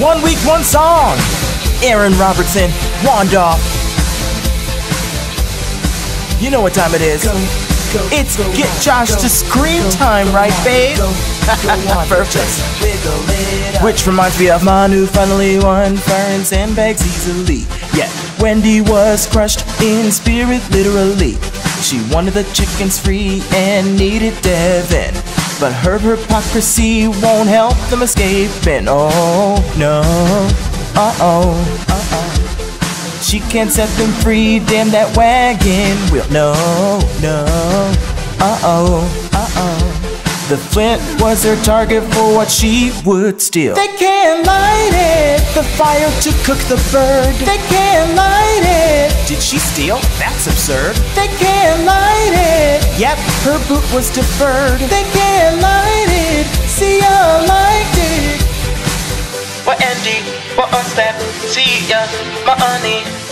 one week, one song. Aaron Robertson, Wandoff. You know what time it is. It's Get Josh to Scream time, right, babe? Perfect. Which reminds me of Manu finally won fire and sandbags easily. Yeah, Wendy was crushed in spirit, literally. She wanted the chickens free and needed Devin. But her hypocrisy won't help them escaping. Oh, no. Uh oh. Uh oh. She can't set them free. Damn that wagon wheel. No, no. Uh oh. Uh oh. The flint was her target for what she would steal. They can't light it. The fire to cook the bird. They can't light it. Did she steal? That's absurd. They can't light it. Yep, her boot was deferred. They can't light it. See ya liked it. What Andy? What us that? See ya, my honey.